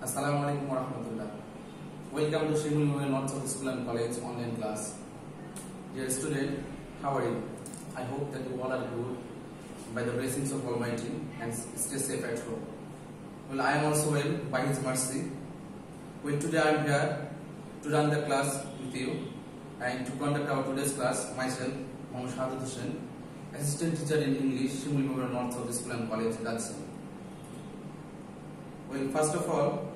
Assalamu alaikum warahmatullah. Welcome to Shehul Memorial North South School and College online class. Dear student, how are you? I hope that you all are good by the blessings of Almighty and stay safe at home. Well, I am also well by His mercy. Well, today I am here to run the class with you and to conduct our today's class myself, Mohammad Shahadud Hussain, assistant teacher in English, Shehul Memorial North South School and College, that's Well, first of all,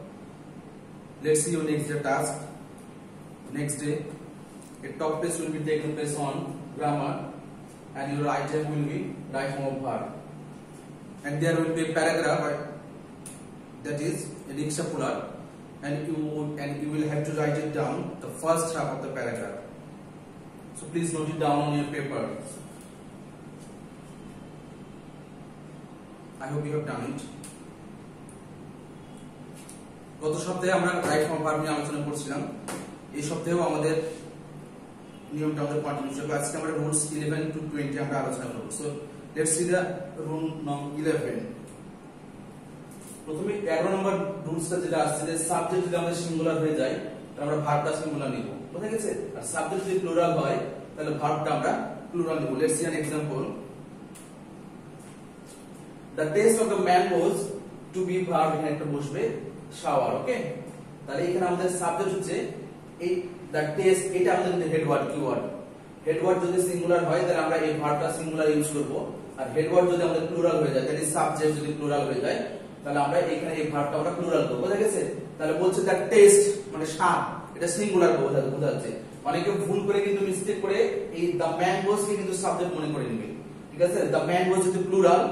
let's see your next day task. Next day, a top test will be taken place on grammar, and your item will be right of verb. And there will be a paragraph that is a rickshaw puller, and you would- and you will have to write it down the first half of the paragraph. So please note it down on your paper. I hope you have done it. গত সপ্তাহে আমরা right form পার নিয়ে আলোচনা করছিলাম। এই সপ্তাহেও আমাদের নিয়মটা আমাদের কন্টিনিউ চলবে আজকে আমরা রুলস ইলেভেন টু টোয়েন্টি আমরা আলোচনা করব। So let's see the rule নং ইলেভেন প্রথমে এগারো নম্বর রুলসটা যেটা আসছে যে সাবজেক্ট যদি আমাদের সিঙ্গুলার হয়ে যায়, তাহলে আমরা ভার্বটা সিঙ্গুলার নিব বুঝা গেছে? আর সাবজেক্ট যদি প্লুরাল হয়, তাহলে ভার্বটা আমরা প্লুরাল নিব let's see an example the taste of the mangoes to be verb এখানে একটা বসবে। শাওয়ার ওকে তাহলে এখানে আমাদের সাবজেক্ট হচ্ছে এই দ্য টেস্ট এটা আমাদের head word keyword head word যদি সিঙ্গুলার হয়, তাহলে আমরা এই ভার্বটা সিঙ্গুলার ইউজ করব। আর হেড ওয়ার্ড যদি আমাদের প্লুরাল হয়ে যায়, তাহলে সাবজেক্ট যদি প্লুরাল হয়ে যায়, তাহলে আমরা এখানে এই ভার্বটা আমরা প্লুরাল করব বুঝা গেছে তাহলে বলছে দ্য টেস্ট মানে স্বাদ এটা সিঙ্গুলার বোঝা বোঝা যাচ্ছে। অনেকে ভুল করে কিন্তু মিস্টেক করে, এই দ্য ম্যাঙ্গোজ কে কিন্তু সাবজেক্ট মনে করে নেবে। ঠিক আছে? দ্য ম্যাঙ্গোজ যদি প্লুরাল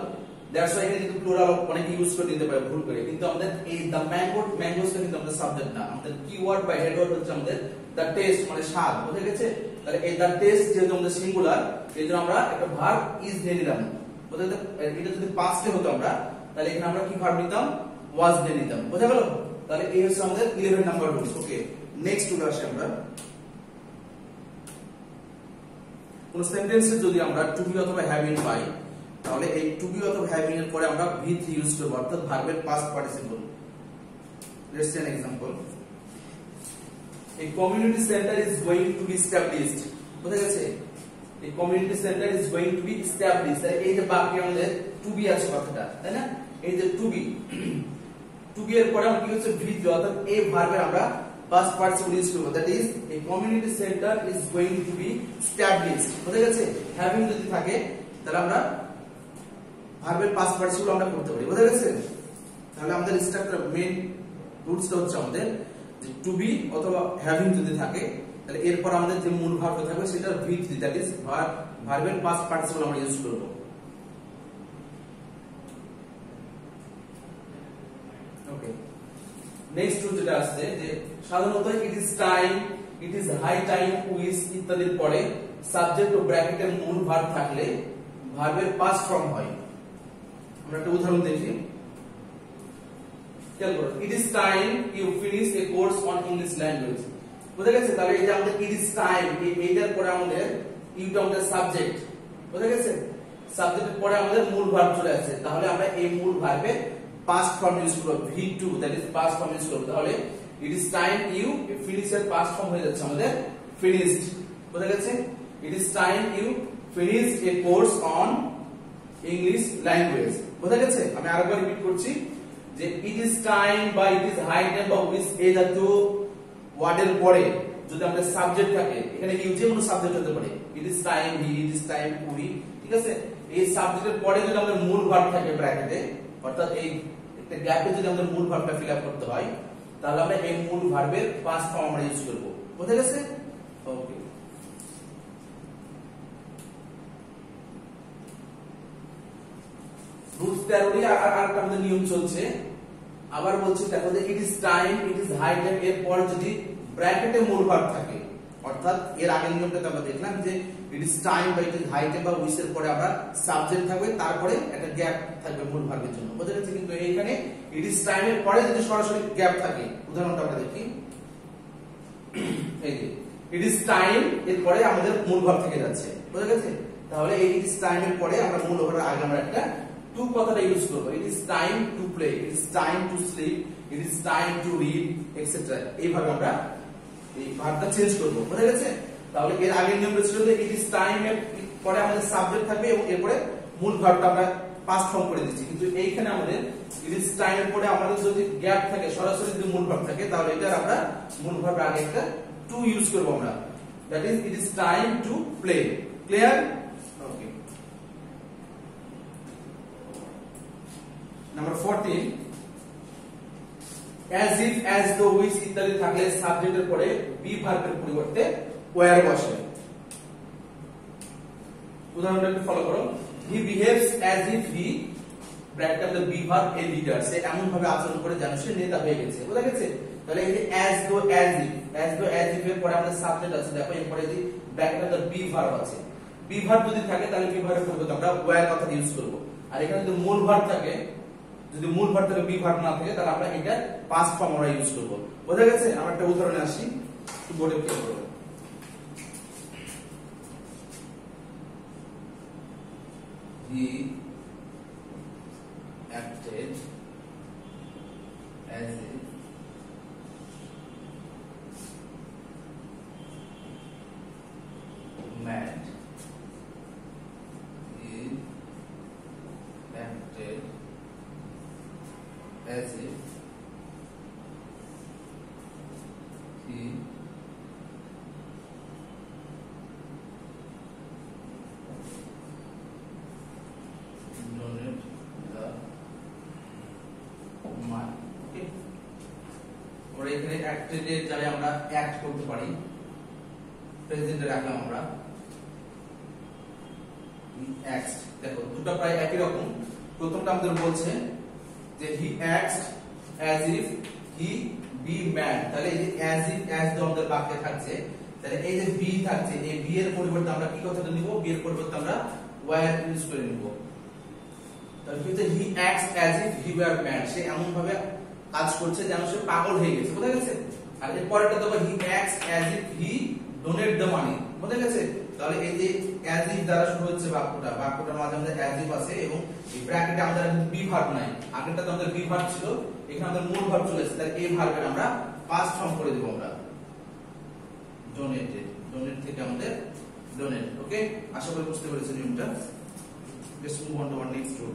দ্যাটস ওয়াই এখানে কিন্তু প্লুরাল অনেক ইউজ করে দিতে পারে, ভুল করে। কিন্তু আমাদের এই দ্য ম্যাঙ্গো ম্যাঙ্গোসটা কিন্তু আমাদের সাবজেক্ট না। আমাদের কিওয়ার্ড বা হেড ওয়ার্ড হচ্ছে আমাদের দ্য টেস্ট মানে স্বাদ। বুঝে গেছে? তাহলে এই দ্য টেস্ট যেহেতু আমাদের সিঙ্গুলার এই জন্য আমরা একটা ভার্ব ইজ দিয়ে নিলাম? এটা যদি পাস্টে হতো আমরা, তাহলে এখানে আমরা কি ভার্ব নিতাম? ওয়াজ দিয়ে নিতাম বোঝা গেল? তাহলে এই হচ্ছে আমাদের 11 number rules okay next rule আসে আমরা। কোন সেন্টেন্সে যদি আমরা টু বি অথবা হ্যাভিং পাই তাহলে এই টু বি অথবা হ্যাভিং এর পরে আমরা ভি থ্রি ইউজ করব, অর্থাৎ ভার্বের past participle let's see an example a community centre is going to be established বুঝা গেছে? A community centre is going to be established তাহলে এই যে বাকি আমাদের টু বি আছে কথাটা, তাই না? এই যে টু বি টু বি এর পরে আমরা কি হচ্ছে ভি অর্থাৎ এ ভার্বে আমরা পাস্ট পার্টিসিপল ইউজ করব। That is a community centre is going to be established বুঝা গেছে? হ্যাভিং যদি থাকে, তাহলে আমরা ভার্বের পাস্ট পার্টিসিপল আমরা করতে পারি। বোঝা গেছে? তাহলে আমাদের স্ট্রাকচার মেইন রুলসটা হচ্ছে আমাদের যে টু বি অথবা হ্যাভিং যদি থাকে, তাহলে এরপর আমাদের যে মূল ভার্বটা থাকবে সেটা ভি থ্রি দ্যাট ইজ ভার্বের পাস্ট পার্টিসিপল আমরা ইউজ করব। ওকে নেক্সট রুল যেটা আসছে যে সাধারণত it is time it is high time wish ইত্যাদির পরে সাবজেক্ট ও ব্র্যাকেটের মূল ভার্ব থাকলে ভার্বের পাস্ট ফর্ম হয়। আমরা একটা উদাহরণ দেখি। খেয়াল করো it is time you finish a course on English language বুঝা গেছে? তাহলে এই আমাদের ইট ইজ টাইম এইটার পরে আমাদের ইউটা আমাদের সাবজেক্ট বুঝা গেছে? সাবজেক্টের পরে আমাদের মূল ভার্ব চলে আসছে তাহলে আমরা এই মূল ভার্বের পাস্ট ফর্ম ইউজ করব V two that is past form use করব। তাহলে it is time you finish এর পাস্ট ফর্ম হয়ে যাচ্ছে আমাদের ফিনিশড বুঝা গেছে? It is time you finish a course on English language বোঝা গেছে? আমি আরেকবার রিপিট করছি যে ইট ইজ টাইম বা ইট ইজ হাই বা উইস এই জাতীয় ওয়ার্ডের পরে যদি আমাদের সাবজেক্ট থাকে, এখানে ইউ যে কোনো সাবজেক্ট হতে পারে? It is time he it is time we ঠিক আছে? এই সাবজেক্টের পরে যদি আমাদের মূল ভার্ব থাকে ব্র্যাকেটে অর্থাৎ এই একটা গ্যাপে যদি আমাদের মূল ভার্বটা ফিল আপ করতে হয়, তাহলে আমরা এই মূল ভার্বের পাস্ট ফর্ম আমরা ইউজ করব। বোঝা গেছে? ওকে আর আমাদের নিয়ম চলছে। আবার বলছি, দেখো যে it is time it is high time এর পর যদি ব্র্যাকেটে মূল ভার্ব থাকে, অর্থাৎ এর আগের নিয়মটাতে আমরা দেখলাম যে ইট ইজ টাইম বা ইট ইজ হাই টাইম বা উইস এর পরে আমরা সাবজেক্ট থাকবে, তারপরে একটা গ্যাপ থাকবে মূল ভার্বের জন্য। বোঝা যাচ্ছে কিন্তু এইখানে ইট ইজ টাইম এর পরে যদি সরাসরি গ্যাপ থাকে, উদাহরণটা আমরা দেখি। এই যে ইট ইজ টাইম এর পরে আমাদের মূল ভার্ব থেকে যাচ্ছে। বোঝা গেছে? তাহলে এই ইট ইজ টাইম এর পরে আমরা মূল ভার্বের আগে আমরা একটা টু কথাটা ইউজ করব। It is time to play it is time to sleep it is time to read etcetera এইভাবে আমরা এই ভার্বটা চেঞ্জ করব। বুঝা গেছে? তাহলে এর আগের নিয়মটা ছিল যে ইট ইজ টাইম এর পরে আমাদের সাবজেক্ট থাকবে এবং এরপরে মূল ভার্বটা আমরা পাস্ট ফর্ম করে দিচ্ছি। কিন্তু এইখানে আমাদের ইট ইজ টাইম এর পরে আমাদের যদি গ্যাপ থাকে, সরাসরি যদি মূল ভার্ব থাকে, তাহলে এটার আমরা মূল ভার্বের আগে একটা টু ইউজ করব আমরা। That is it is time to play clear okay number 14 as if as though which ইত্যাদি থাকলে সাবজেক্টের পরে বি ভার্বের পরিবর্তে ওয়্যার বসে। উদাহরণটা একটু ফলো করো। He behaves as if he bracket the be verb a leader সে এমন ভাবে আচরণ করে যেন সে নেতা হয়ে গেছে। বুঝা গেছে? তাহলে এই যে as though as if as though as if এর পরে আমাদের সাবজেক্ট আছে। দেখো এরপরে যে ব্র্যাকেট দ্য বি ভার্ব আছে। বি ভার্ব যদি থাকে তাহলে বি ভার্বের পরিবর্তে আমরা ওয়্যার কথা ইউজ করব। আর এখানে যদি মূল ভার্ব থাকে যদি মূল ভার্ব থেকে বি ভার্ব না থাকে, তাহলে আমরা এটা পাস্ট ফর্ম আমরা ইউজ করব। বোঝা গেছে? আমরা একটা উদাহরণে আসি বোর্ডে খেয়াল করো he acted as if mad. He acted as if he donate the money. Okay? ওরা এখানে অ্যাক্টেড আমরা অ্যাক্ট করতে পারি। প্রেজেন্টে রাখলাম আমরা অ্যাক্ট দেখো, দুটো প্রায় একই রকম। প্রথমটা আমাদের বলছে যে he acts as if he be man তাহলে এই যে অ্যাজ ইফ অ্যাজ তো আমাদের বাক্যে থাকছে, তাহলে এই যে বি থাকছে, এই বি এর পরিবর্তে আমরা কি কথাটা নিব? বি এর পরিবর্তে আমরা ওয়্যার ইউজ করে নিব। তাহলে কি হচ্ছে he acts as if he were mad সে এমন ভাবে কাজ করছে যেন সে পাগল হয়ে গেছে। বুঝা গেছে? আর এর পরেরটা দেখো he acts as if he donate the money বুঝা গেছে? তাহলে এই যে অ্যাজ ইফ দ্বারা শুরু হচ্ছে বাক্যটা, বাক্যটার মাঝে আমাদের অ্যাজ ইফ আছে এবং এই ব্র্যাকেটে আমাদের কিন্তু বি ভার্ব নাই। আগেরটা তো আমাদের বি ভার্ব ছিল, এখানে আমাদের মূল ভার্ব চলে এসেছে। তাহলে এই ভার্বের আমরা পাস্ট ফর্ম করে দেব আমরা। ডোনেটেড ডোনেট থেকে আমাদের ডোনেট ওকে আশা করি বুঝতে পেরেছেন নিয়মটা। Let's move on to our next rule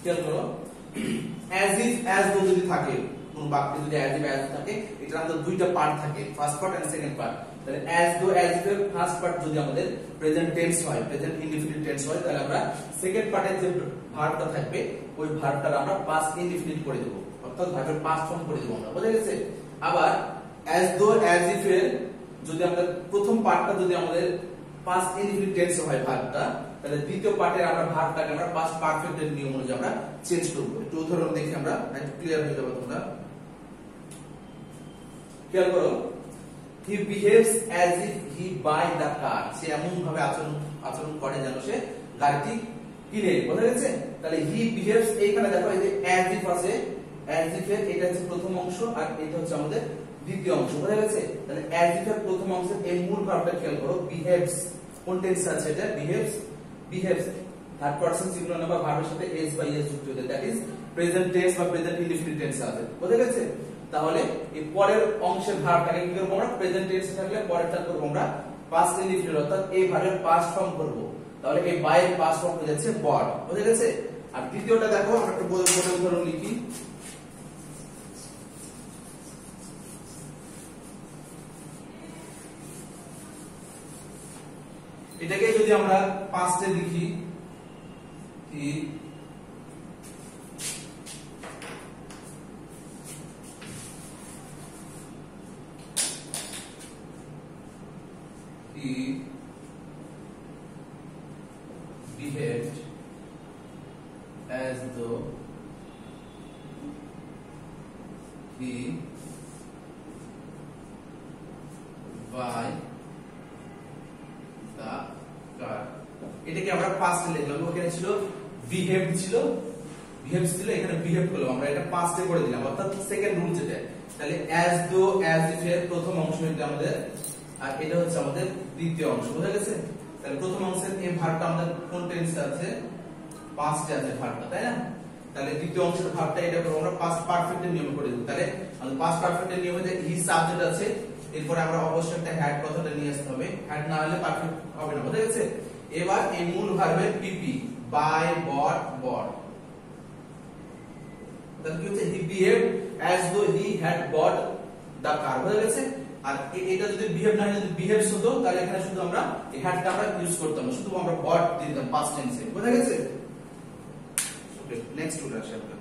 খেয়াল করো। অ্যাজ ইফ অ্যাজ দো যদি থাকে, কোন যদি অ্যাজ ইফ অ্যাজ থাকে, এটার আমাদের দুইটা পার্ট থাকে first part and second part তাহলে as though as if first part যদি আমাদের প্রেজেন্ট টেন্স হয় প্রেজেন্ট ইনডিফিনিট টেন্স হয়, তাহলে আমরা সেকেন্ড পার্টের যে ভার্বটা থাকবে, ওই ভার্বটার আমরা পাস্ট ইনডিফিনিট করে দেব। অর্থাৎ ভার্বের পাস্ট ফর্ম করে দেব আমরা, বুঝা গেছে? আবার অ্যাজ দো অ্যাজ ইফ যদি আমরা প্রথম পার্টটা যদি আমাদের পাস্ট ইনডিফিনিট টেন্স হয় ভার্বটা তাহলে দ্বিতীয় পার্টের আমরা ভার্বটাকে আমরা পাস্ট পারফেক্ট এর নিয়ম অনুযায়ী আমরা চেঞ্জ করব। একটু উদাহরণ দেখি আমরা ক্লিয়ার হয়ে যাবে তোমরা? খেয়াল করো he behaves as if he buy the car সে এমন ভাবে আচরণ আচরণ করে যেন সে গাড়িটি কিনে, বোঝা গেছে? তাহলে হি বিহেভস এইখানে দেখো, এই যে অ্যাজ ইফ আছে অ্যাজ ইফ এর এটা হচ্ছে প্রথম অংশ আর এটা হচ্ছে আমাদের দ্বিতীয় অংশ, বোঝা গেছে? তাহলে অ্যাজ ইফ এর প্রথম অংশের এই মূল ভার্বটা খেয়াল করো বিহেভস কোন টেন্স আছে এটা? Behaves behaves third person singular number ভার্বের সাথে এস বা ইএস যুক্ত হতে দ্যাট ইজ প্রেজেন্ট টেন্স বা প্রেজেন্ট ইনডিফিনিট টেন্স আছে। বোঝা গেছে? তাহলে এই পরের অংশের ভার্বটাকে কি করব আমরা? প্রেজেন্ট টেন্স থাকলে পরেরটা করব আমরা পাস্ট ইনডিফিনিট অর্থাৎ এই ভার্বের পাস্ট ফর্ম করব। তাহলে এই বাইয়ের পাস্ট ফর্ম হয়ে যাচ্ছে বড। বুঝা গেছে? আর দ্বিতীয়টা দেখো, আমরা একটা উদাহরণ লিখি। এটাকে আমরা পাস্টে লিখি কি he behaved as though he আমরা পাস্টে লিখলাম। ওখানে ছিল বিহেভ ছিল বিহেভ ছিল, এখানে বিহেভ করলাম। আমরা এটা পাস্টে করে দিলাম। অর্থাৎ সেকেন্ড রুল যেটা। তাহলে অ্যাজ দো অ্যাজ ইফ এর প্রথম অংশ এটা আমাদের, আর এটা হচ্ছে আমাদের দ্বিতীয় অংশ। বুঝা গেছে? তাহলে প্রথম অংশের এই ভার্বটা আমাদের কোন টেন্সে আছে? পাস্টে আছে ভার্বটা তাই না? তাহলে দ্বিতীয় অংশের ভার্বটা এটা করব। আমরা পাস্ট পারফেক্টের নিয়ম করে দিই তাহলে আমাদের পাস্ট পারফেক্টের নিয়মে যে হি সাবজেক্ট আছে, এরপরে আমরা অবশ্যই একটা হ্যাড কথাটা নিয়ে আসতে হবে। হ্যাড না হলে পারফেক্ট হবে না। বুঝা গেছে? এবার এই মূল ভার্বের পিপি বাই বট বট তাহলে কি হচ্ছে? হি behave as though he had বট দা কার বুঝা গেছে? আর এটা যদি বিহেভ না যদি বিহেভস হতো তাহলে এখানে শুধু আমরা এই হ্যাডটা আমরা ইউজ করতাম শুধু আমরা বট দিতাম পাস্ট টেন্সে বুঝা গেছে? ওকে নেক্সট রুল আসে আমরা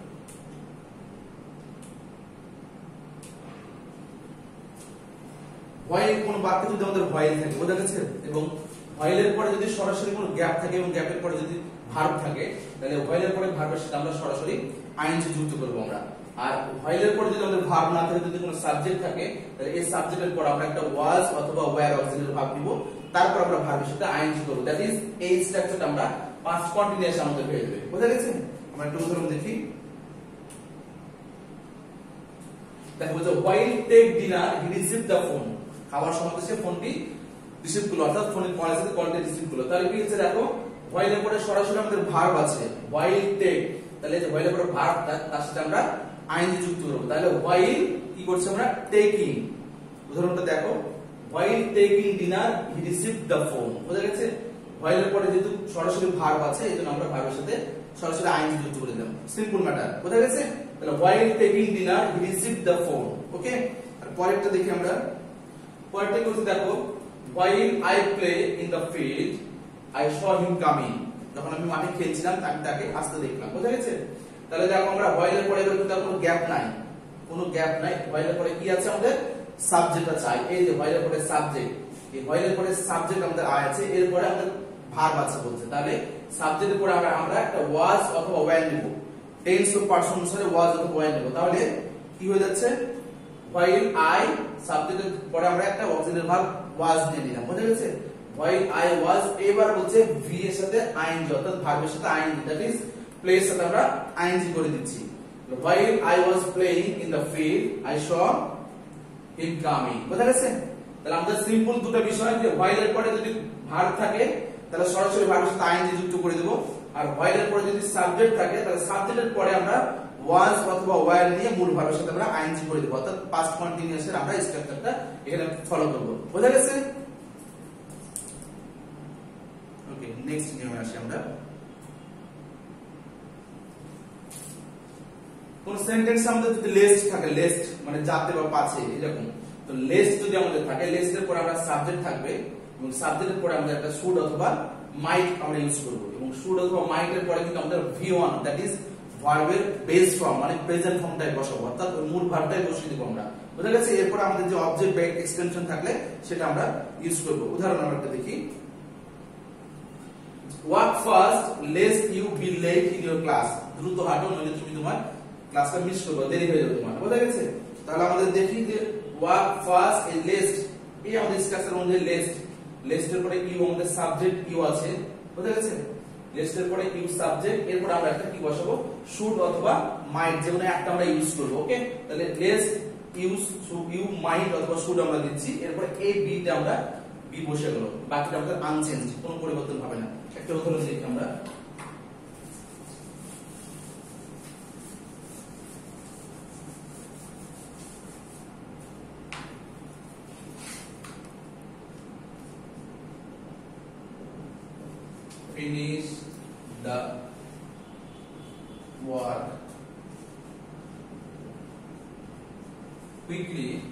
হোয়াইল কোন বাক্যে যদি আমাদের হোয়াইল থাকে, বোঝা গেছে? এবং হোয়াইলের পরে যদি সরাসরি কোনো গ্যাপ থাকে এবং গ্যাপের পরে যদি ভার্ব থাকে, তাহলে হোয়াইলের পরে ভার্বের সাথে আমরা সরাসরি আইনজি যুক্ত করব আমরা। আর হোয়াইলের পরে যদি আমাদের ভার্ব না থাকে, যদি কোনো সাবজেক্ট থাকে, তাহলে এই সাবজেক্টের পর আমরা একটা ওয়াজ অথবা ওয়্যার অক্সিলারি ভার্ব নিব। তারপর আমরা ভার্বের সাথে আইনজি করব। দ্যাট ইজ এই স্ট্রাকচারটা আমরা পাঁচ কন্টিনিউয়াস আমাদের হয়ে যাবে। বোঝা গেছে? আমরা একটা উদাহরণ দেখি। দেখো বলছে while take dinner he receive the phone খাবার সময় সে ফোনটি রিসিভ অর্থাৎ ফোনের কলের সাথে কলটি রিসিভ করল তাহলে কি হচ্ছে দেখো? হোয়াইল এর পরে সরাসরি আমাদের ভার্ব আছে। হোয়াইল টেক তাহলে যে হোয়াইল এর পরে ভার্ব তার সাথে আমরা আইনজি যুক্ত করব। তাহলে হোয়াইল কি করছে আমরা? টেকিং উদাহরণটা দেখো। While taking dinner he receive the phone বোঝা গেছে? হোয়াইল এর পরে যেহেতু সরাসরি ভার্ব আছে, এই জন্য আমরা ভার্বের সাথে সরাসরি আইনজি যুক্ত করে দিলাম। সিম্পল ম্যাটার বোঝা গেছে? তাহলে while taking dinner he receive the phone okay আর পরেরটা দেখি আমরা। পরেরটা করতে দেখো? While I play in the field, I saw him coming. যখন আমি মাঠে খেলছিলাম, আমি তাকে আসতে দেখলাম। বোঝা গেছে? তাহলে দেখো আমরা while এর পরে কিন্তু কোনো গ্যাপ নাই। কোনো গ্যাপ নাই। while এর পরে কি আছে আমাদের? সাবজেক্ট আছে। এই যে while এর পরে সাবজেক্ট এই while এর পরে সাবজেক্ট আমাদের আয় আছে। এরপরে আমাদের ভার্ব আছে বলছে। তাহলে সাবজেক্টের পরে আমরা আমরা একটা ওয়াজ অথবা ওয়্যার নিব। টেন্স অফ পারসন অনুসারে ওয়াজ অথবা ওয়্যার নিব। তাহলে কি হয়ে যাচ্ছে? while I সাবজেক্টের পরে আমরা একটা অক্সিলারি ভার্ব was নিয়ে নিলাম বুঝা গেছে while I was, এবার বলছে ভি এর সাথে ing, অর্থাৎ ভার্বের সাথে ing দ্যাট ইজ প্লে এর সাথে আমরা ing করে দিচ্ছি। While I was playing in the field, I saw him coming বুঝা গেছে? তাহলে আমাদের সিম্পল দুটো বিষয় যে while এর পরে যদি ভার্ব থাকে, তাহলে সরাসরি ভার্বের সাথে ing যুক্ত করে দেব। আর while এর পরে যদি সাবজেক্ট থাকে, তাহলে সাবজেক্টের পরে আমরা ওয়াজ অথবা নিয়ে মূল ভার্বের সাথে আমরা আইএনজি করে অর্থাৎ পাস্ট কন্টিনিউয়াস এর আমরা স্ট্রাকচারটা এখানে ফলো করব। বোঝা গেছে? ওকে নেক্সট নিয়মে আসি আমরা। কোন সেন্টেন্স আমাদের যদি লেস্ট থাকে লেস্ট মানে যাতে বা পাছে এরকম তো লেস্ট যদি আমাদের থাকে লেস্টের পরে আমরা সাবজেক্ট থাকবে এবং সাবজেক্টের পরে আমরা একটা শুড অথবা মাইট আমরা ইউজ করব। এবং শুড অথবা মাইটের পরে কিন্তু আমাদের ভি ওয়ান দ্যাট ইজ ভার্বের বেস ফর্ম মানে প্রেজেন্ট ফর্মটাই বসাবো, অর্থাৎ ওই মূল ভার্বটাই বসিয়ে দিব আমরা। বুঝা গেছে? এরপর আমাদের যে অবজেক্ট বা এক্সটেনশন থাকলে, সেটা আমরা ইউজ করব। উদাহরণ আমরা একটা দেখি। Walk fast lest you be late in your class দ্রুত হাঁটো, নইলে তুমি তোমার ক্লাসটা মিস করবে, দেরি হয়ে যাবে তোমার। বুঝা গেছে? তাহলে আমাদের দেখি যে ওয়ার্ক ফার্স্ট এ লেস্ট এই আমাদের স্ট্রাকচার অনুযায়ী লেস্ট লেস্টের পরে ইউ আমাদের সাবজেক্ট ইউ আছে। বুঝা গেছে? লেস্টের পরে ইউজ সাবজেক্ট এরপর আমরা একটা কি বসাবো? শুড অথবা মাইট যেকোনো একটা আমরা ইউজ করব ওকে তাহলে লেস ইউজ ইউ মাইট অথবা শুড আমরা দিচ্ছি, এরপর এ বি টা আমরা বি বসে গেল। বাকিটা আমাদের আনচেঞ্জ কোনো পরিবর্তন হবে না। একটা উদাহরণ দেখি আমরা। Finish the work quickly.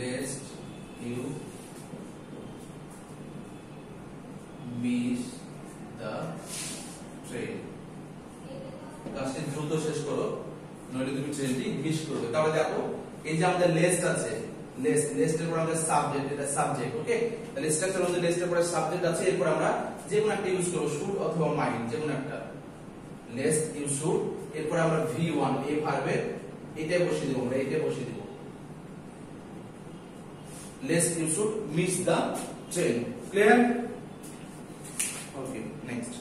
Lest you miss the train. কাজটি দ্রুত শেষ করো, নইলে তুমি ট্রেনটি মিস করবে। তাহলে দেখো, এই যে আমাদের লেস্ট আছে লেস্ট লেস্টের পর আমাদের সাবজেক্ট এটা সাবজেক্ট তাহলে স্ট্রাকচার অনুযায়ী লেস্টের পরে সাবজেক্ট আছে, এরপর আমরা যে কোনো একটা ইউজ করব শুড অথবা মাইন্ড যে কোনো একটা। লেস্ট ইউ শুড এরপর আমরা ভি ওয়ান এই ভার্বে এটাই বসিয়ে দেব আমরা এটা বসিয়ে দেব। Lest you should miss the train clear okay next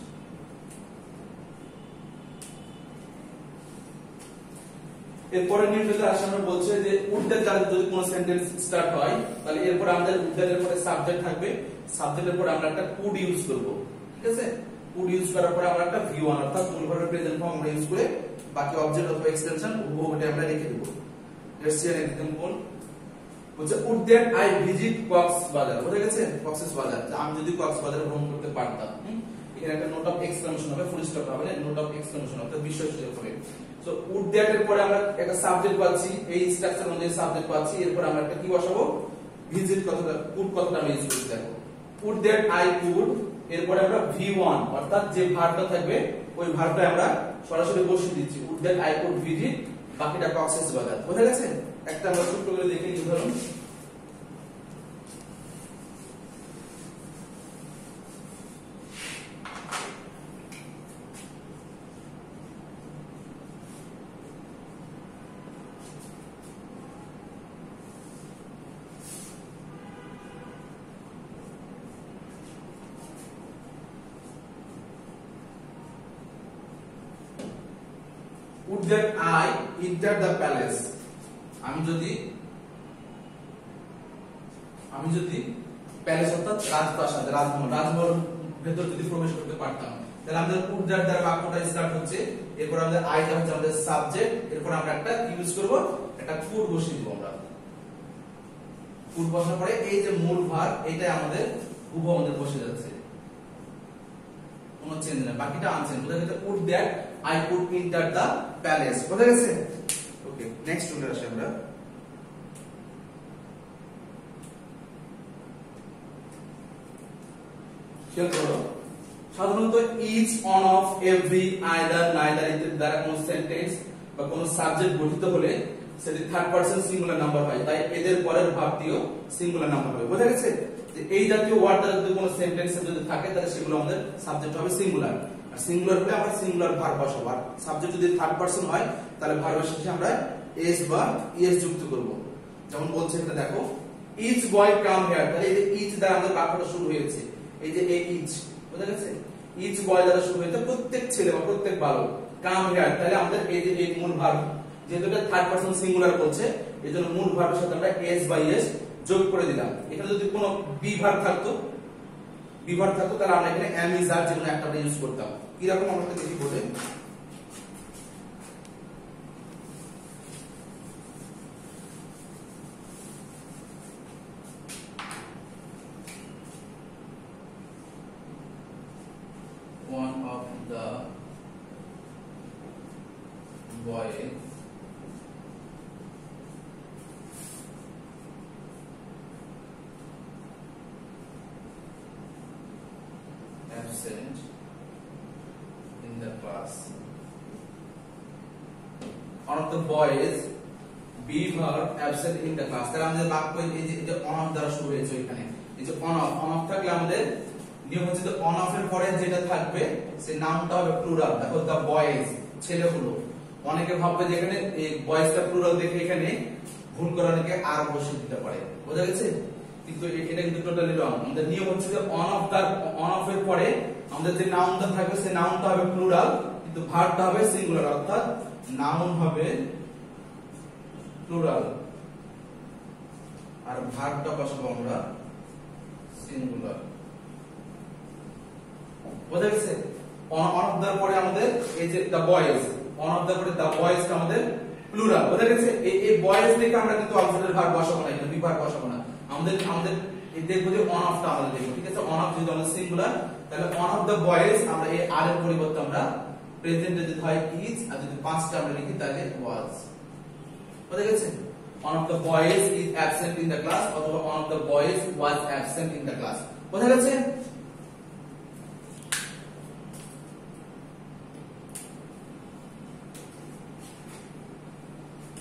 এরপরে নিউ ফেজে আসে আমরা বলছে যে উডদের দ্বারা যদি কোনো সেন্টেন্স স্টার্ট হয়, তাহলে এরপর আমাদের উডদের পরে সাবজেক্ট থাকবে। সাবজেক্টের পরে আমরা একটা কুড ইউজ করব, ঠিক আছে? কুড ইউজ করার পরে আমরা একটা ভি ওয়ান অর্থাৎ মূল ভার্বের প্রেজেন্ট ফর্ম আমরা ইউজ করে বাকি অবজেক্ট অথবা এক্সটেনশন ওটা আমরা রেখে দেব। লেটস সি অ্যান এক্সাম্পল বলছে would that I visit Cox's Bazar বুঝে গেছে? কক্সবাজার আমি যদি কক্সবাজার ভ্রমণ করতে পারতাম? এখানে একটা নোট অফ এক্সক্লেমেশন হবে ফুল স্টপ হবে নোট অফ এক্সক্লেমেশন অর্থাৎ হবে সো উড দ্যাট এর পরে আমরা একটা সাবজেক্ট পাচ্ছি, এই স্ট্রাকচার অনুযায়ী সাবজেক্ট পাচ্ছি, এরপর আমরা একটা কি বসাবো? ভিজিট কথাটা কথাটা আমি ইউজ করছি, দেখো। উড দ্যাট আই আমরা অর্থাৎ যে ভার্বটা থাকবে, ওই ভার্বটা আমরা সরাসরি বসিয়ে দিচ্ছি। Would that I could visit বাকিটা বাজার। বোঝা গেছে? একটা আমরা ছোট্ট করে দেখে নিই ধরুন would that I enter the palace. আমি যদি আমি যদি প্যালেস অর্থাৎ রাজপ্রাসাদ, রাজমহল রাজমহল ভেতর যদি প্রবেশ করতে পারতাম, তাহলে আমাদের would দ্বারা বাক্যটা স্টার্ট হচ্ছে, এরপর আমাদের আইটা হচ্ছে আমাদের সাবজেক্ট এরপর আমরা একটা ইউজ করব? একটা কুড বসিয়ে দিব আমরা। কুড বসার পরে এই যে মূল ভার, এটাই আমাদের হুব আমাদের বসে যাচ্ছে। কোনো চেঞ্জ নেই, বাকিটা আনচেঞ্জ বোঝা গেছে? Would that I could enter the palace বোঝা গেছে? ওকে নেক্সট চলে আসি আমরা সাধারণত each one of every either neither ইত্যাদি দ্বারা কোনো সেন্টেন্স বা কোনো সাবজেক্ট গঠিত হলে সেটি থার্ড পারসন সিঙ্গুলার নাম্বার হয়। তাই এদের পরের ভাবটিও সিঙ্গুলার নাম্বার হবে বোঝা গেছে? যে এই জাতীয় ওয়ার্ড দ্বারা যদি কোনো সেন্টেন্স যদি থাকে, তাহলে সেগুলো আমাদের সাবজেক্ট হবে সিঙ্গুলার আর সিঙ্গুলার হলে আমরা সিঙ্গুলার ভার্ব বসাবো। আর সাবজেক্ট যদি থার্ড পারসন হয় তাহলে ভার্বের শেষে আমরা এস বা ইএস যুক্ত করব। যেমন বলছে এখানে দেখো ইচ বয় কাম হেয়ার তাহলে এই যে ইচ দ্বারা আমাদের বাক্যটা শুরু হয়েছে। এই যে এই ইচ বুঝা গেছে? ইচ বয় দ্বারা শুরু হয়েছে প্রত্যেক ছেলে বা প্রত্যেক বালক। কাম হেয়ার তাহলে আমাদের এই যে এই মূল ভার্ব যেহেতু এটা থার্ড পারসন সিঙ্গুলার বলছে এই জন্য মূল ভার্বের সাথে আমরা এস বাই এস যোগ করে দিলাম। এখানে যদি কোনো বি ভার্ব থাকতো বি ভার্ব থাকতো, তাহলে আমরা এখানে এম ইজ আর যেকোনো একটা ইউজ করতাম। কীরকম আমাকে দেখি বলে one of the boys absent in the class. One of the boys verb absent in the class. তাহলে আমাদের বাক্য এই যে on off দ্বারা শুরু হয়েছে এখানে এই যে on off on off থাকলে আমাদের নিয়ম হচ্ছে যে on off এর পরে যেটা থাকবে সে নামটা হবে প্লুরাল দেখো, the boys, ছেলেগুলো। অনেকে ভাববে যে এখানে এই বয়েজটা প্লুরাল দেখে এখানে ভুল করে অনেকে আর বসে দিতে পারে। বোঝা গেছে? কিন্তু এটা কিন্তু টোটালি রং আমাদের নিয়ম হচ্ছে যে অন অফ তার অন অফ এর পরে আমাদের যে নাউনটা থাকবে, সেই নাউনটা হবে প্লুরাল কিন্তু ভার্বটা হবে সিঙ্গুলার অর্থাৎ নাউন হবে প্লুরাল আর ভার্বটা বসাবো আমরা সিঙ্গুলার বোঝা গেছে? অন অফ দার পরে আমাদের এই যে দা বয়েজ অন অফ দার পরে দা বয়েজ আমাদের প্লুরাল বোঝা গেছে? এই এই বয়েজ থেকে আমরা কিন্তু অক্সিলারি ভার্ব বসাবো না, এখানে বিভাগ বসাবো না। আমাদের আমাদের দেখব যে অন অফটা আমাদের দেখব, ঠিক আছে? অন অফ যদি আমাদের সিঙ্গুলার তাহলে অন অফ দা বয়েজ আমরা এই আর এর পরিবর্তে আমরা প্রেজেন্টে যদি হয় ইজ আর যদি পাঁচটা আমরা লিখি তাহলে ওয়াজ বোঝা গেছে? One of the boys is absent in the class, অথবা one of the boys was absent in the class বোঝা গেছে?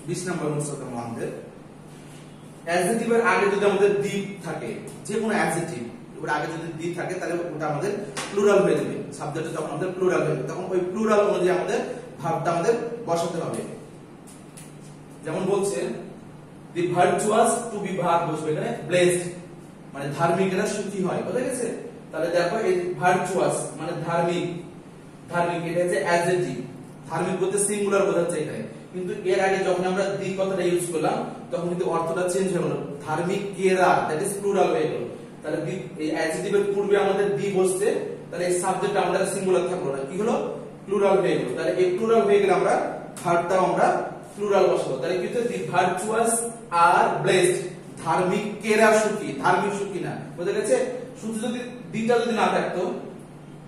বিশ নম্বর মুসলমান আমাদের অ্যাডজেক্টিভের আগে যদি আমাদের দি থাকে যে কোনো অ্যাডজেক্টিভ ওর আগে যদি থাকে, তাহলে ওটা আমাদের প্লুরাল হয়ে যাবে। সাবজেক্টটা তখন আমাদের প্লুরাল হয়ে তখন ওই প্লুরাল অনুযায়ী আমাদের ভাবটা আমাদের বসাতে হবে। যেমন বলছে দি ভার্চুয়াস টু বি বসবে। এখানে ব্লেসড মানে ধার্মিকেরা সুখী হয়। বুঝা গেছে? তাহলে দেখো এই ভার্চুয়াস মানে ধার্মিক। ধার্মিক, এটা হচ্ছে অ্যাডজেক্টিভ ধার্মিক বলতে সিঙ্গুলার বোঝাচ্ছে এখানে কিন্তু এর আগে যখন আমরা দি কথাটা ইউজ করলাম, তখন কিন্তু অর্থটা চেঞ্জ হয়ে গেল। ধার্মিক কেরা দ্যাট ইজ প্লুরাল হয়ে গেল। তাহলে এই অ্যাডজেক্টিভের পূর্বে আমাদের দি বসছে, তাহলে এই সাবজেক্ট আমাদের সিঙ্গুলার থাকল না। কি হলো? প্লুরাল হয়ে গেল। তাহলে এই প্লুরাল হয়ে গেলে আমরা ভার্বটাও আমরা প্লুরাল বসাবো। তাহলে কি হচ্ছে? দি ভার্চুয়াস আর ব্লেসড ধার্মিক কেরা সুখী? ধার্মিক সুখী না। বুঝা গেছে? শুধু যদি দিটা যদি না থাকতো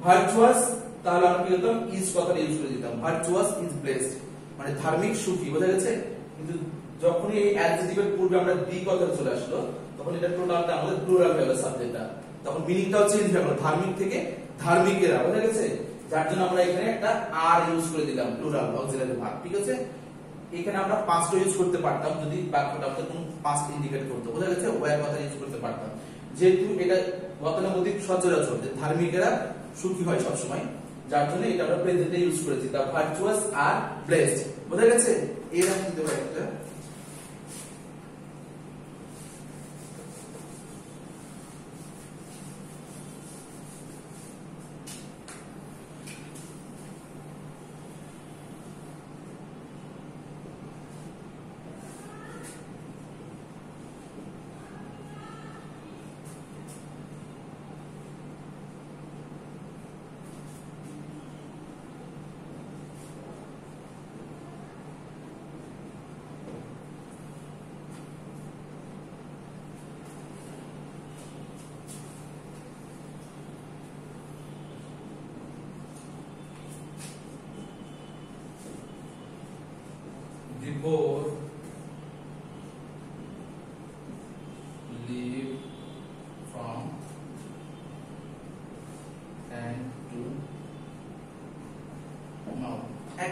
ভার্চুয়াস তাহলে আমরা কি করতাম? ইজ কথাটা ইউজ করে দিতাম। ভার্চুয়াস ইজ ব্লেসড মানে ধার্মিক সুখী। বোঝা গেছে? কিন্তু যখনই এই অ্যাডজেক্টিভের পূর্বে আমরা দি কথাটা চলে আসলো তখন এটা টোটালটা আমাদের প্লুরাল গেল সাবজেক্টটা তখন মিনিংটাও চেঞ্জ হয়ে গেল। ধার্মিক থেকে ধার্মিকেরা, বোঝা গেছে? যার জন্য আমরা এখানে একটা আর ইউজ করে দিলাম প্লুরাল অক্সিলারি ভার্ব ঠিক আছে? এখানে আমরা পাঁচটা ইউজ করতে পারতাম যদি বাক্যটা আমাদের কোনো পাঁচটা ইন্ডিকেট করতো। বোঝা গেছে? ওয়ার কথা ইউজ করতে পারতাম। যেহেতু এটা গতানুগতিক সচরাচর, যে ধার্মিকেরা সুখী হয় সবসময়, যার জন্য এটা আমরা প্রেজেন্টে ইউজ করেছি। দা ভার্চুয়াস আর ব্লেসড বোঝা গেছে? এরকম দিতে একটা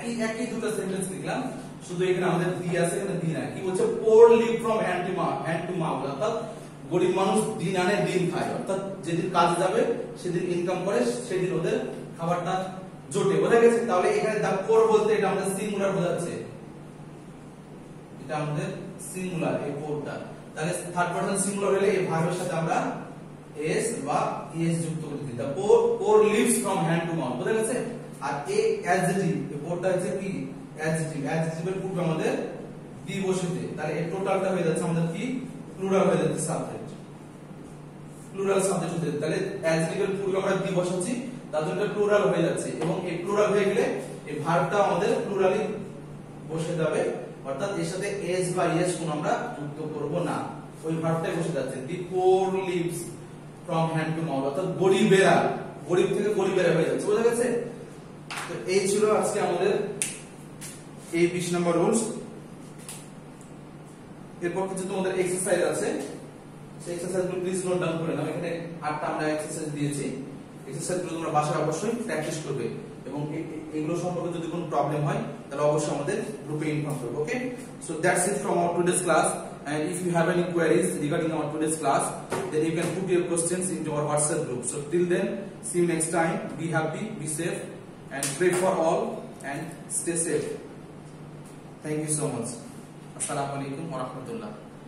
একই একই দুটো সেন্টেন্স লিখলাম। শুধু এখানে আমাদের দি আছে, এখানে দি না কি বলছে? Poor live from hand to mouth hand to mouth অর্থাৎ গরিব মানুষ দিন আনে, দিন খায়। অর্থাৎ যেদিন কাজে যাবে, সেদিন ইনকাম করে, সেদিন ওদের খাবারটা জোটে। বোঝা গেছে? তাহলে এখানে দা পোর বলতে এটা আমাদের সিঙ্গুলার বোঝাচ্ছে। এটা আমাদের সিঙ্গুলার এই পোরটা তাহলে থার্ড পারসন সিঙ্গুলার হলে এই ভার্বের সাথে আমরা এস বা ইএস যুক্ত করে দিই। The poor poor lives from hand to mouth বোঝা গেছে? আর এ অ্যাডজেক্টিভ এই পোরটা হচ্ছে কি অ্যাডজেক্টিভ অ্যাডজেক্টিভের পূর্বে আমাদের দি বসিতে তাহলে এই টোটালটা হয়ে যাচ্ছে আমাদের কি? প্লুরাল হয়ে যাচ্ছে সাবজেক্ট প্লুরাল সাবজেক্ট হতে তাহলে অ্যাডজেক্টিভের পূর্বে আমরা দি বসাচ্ছি তার জন্য প্লুরাল হয়ে যাচ্ছে। এবং এই প্লুরাল হয়ে গেলে এই ভার্বটা আমাদের প্লুরালি বসে যাবে। অর্থাৎ এর সাথে এস বা এস কোন আমরা যুক্ত করব না। ওই ভার্বটাই বসে যাচ্ছে। The poor lives from hand to mouth অর্থাৎ গরিবেরা, গরিব থেকে গরিব গরিবেরা হয়ে যাচ্ছে। বোঝা গেছে? তো এই ছিল আজকে আমাদের এই বিশ নম্বর রুলস। এরপর কিছু তোমাদের এক্সারসাইজ আছে। সেই এক্সারসাইজগুলো প্লিজ নোট ডাউন করে নাও। এখানে আটটা আমরা এক্সারসাইজ দিয়েছি। এক্সারসাইজগুলো তোমরা বাসায় অবশ্যই প্র্যাকটিস করবে। এবং এগুলো সম্পর্কে যদি কোনো প্রবলেম হয়, তাহলে অবশ্যই আমাদের গ্রুপে ইনফর্ম করবে okay so that's it from our today's class and if you have any queries regarding our today's class, then you can put your questions into our whatsapp group. So, till then, see you next time. Be happy, be safe. And pray for all and stay safe. Thank you so much. Assalamu alaikum wa rahmatullah